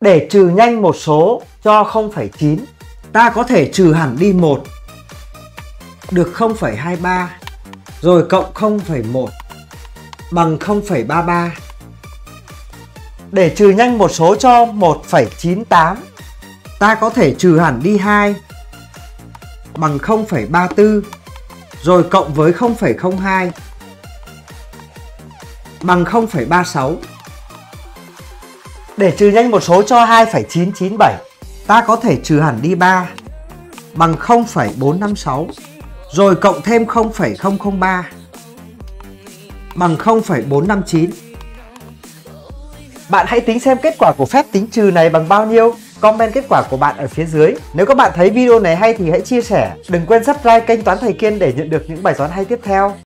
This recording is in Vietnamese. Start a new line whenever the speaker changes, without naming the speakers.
Để trừ nhanh một số cho 0,9, ta có thể trừ hẳn đi 1 được 0,23 rồi cộng 0,1 bằng 0,33. Để trừ nhanh một số cho 1,98, ta có thể trừ hẳn đi 2 bằng 0,34 rồi cộng với 0,02 bằng 0,36. Để trừ nhanh một số cho 2,997, ta có thể trừ hẳn đi 3 bằng 0,456 rồi cộng thêm 0,003 bằng 0,459. Bạn hãy tính xem kết quả của phép tính trừ này bằng bao nhiêu. Comment kết quả của bạn ở phía dưới. Nếu các bạn thấy video này hay thì hãy chia sẻ. Đừng quên subscribe kênh Toán Thầy Kiên để nhận được những bài toán hay tiếp theo.